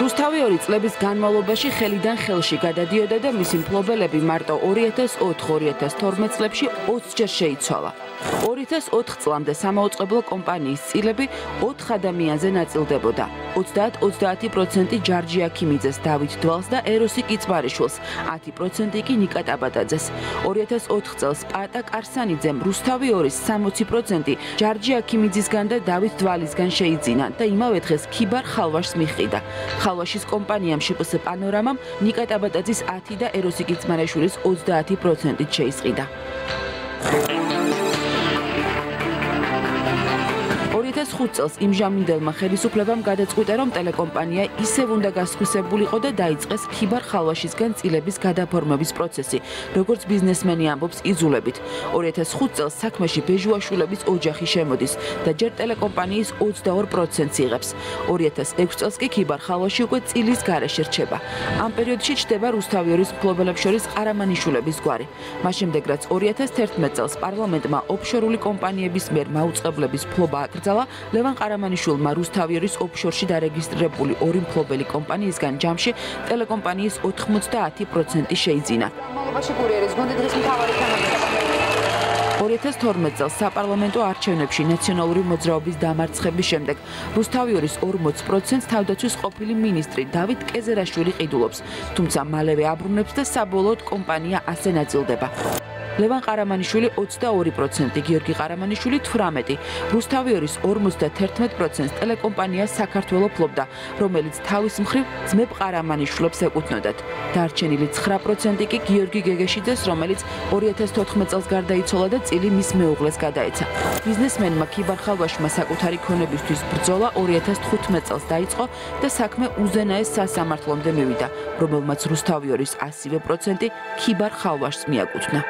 რუსთავი 2 წლების განმავლობაში ხელიდან ხელში გადადიოდა და მისი მფლობელები მარტო 2004-2012 წლებში 20 ჯერ შეიცვალა. 2004 წლამდე სამაუწყებლო კომპანიის წილები 4 ადამიანზე ნაწილდებოდა. 30-30% ჯარჯი აქიმიძეს, დავით დვალს და ეროსი კიცბარიშვილს, 10% კი ნიკა ტაბატაძეს. 2004 წელს პატა კარსანიძემ რუსთავი 2-ის 60% ჯარჯი აქიმიძისგან და დავით დვალისგან შეიძინა და იმავე დღეს ქიბარ ხალვაშს მიჰყიდა. ხალვაშის კომპანიამ შპს პანორამამ ნიკა ტაბატაძის 10 და ეროსი კიცმარაშვილის 30%-ით შეისყიდა. 2005 წელს იმჟამინდელმა ხელისუფლებამ გადაწყვიტა, რომ ტელეკომპანია ისევ უნდა გასხვისებულიყო და დაიწყეს ქიბარ ხალვაშისგან წილების გადაფორმების პროცესი, როგორც ბიზნესმენი ამბობს იზულებით. 2005 წელს საქმეში ბეჟუაშვილების ოჯახი შემოდის და ჯერ ტელეკომპანიის 22%-ს იღებს. 2006 წელს კი ქიბარ ხალვაში უკვე წილის გარეშე რჩება. ამ პერიოდში ჩდება რუსთავიორის მფლობელებს შორის ყარამანიშვილების გვარი. მას შემდეგ რაც 2011 წელს პარლამენტმა ოფშორული კომპანიების მიერ მაუწყებლების ფლობა აკრძალა, ლევან ყარამანიშვილმა რუსთავიერის ოფშორში დარეგისტრირებული ორი მფლობელი კომპანიისგან ჯამში ტელეკომპანიის 90% შეიძინა. მოგებაში კურიერის გუნდი დღეს მთავარი თემაა 2012 წელს საპარლამენტო არჩევნებში ნაციონალური მოძრაობის დამარცხების შემდეგ რუსთავიორის 40%-ს თავდაცვის ყოფილი მინისტრი დავით კეზერაშვილი ყიდულობს, თუმცა მალევე აბრუნებს და საბოლოოდ კომპანია ასე ნაწილდება. ლევან ყარამანიშვილი 22%, გიორგი ყარამანიშვილი 18, რუსთავიორის 51%-ს ტელეკომპანია საქართველოს ფლობდა, რომელიც თავის მხრივ ძმებ ყარამანიშვილებს ეკუთვნოდათ. დარჩენილი 9% კი გიორგი გეგეშიძეს, რომელიც 2014 წელს გარდაიცვალა და წილი მის მეუღლეს გადაეცა. ბიზნესმენმა ქიბარხალვაშმა საკუთარი ქონებისთვის ბრძოლა 2015 წელს დაიწყო და საქმე უზენაეს სასამართლომდე მივიდა, რომელმაც რუსთავიორის 100% ქიბარხალვაშს მიაკუთვნა.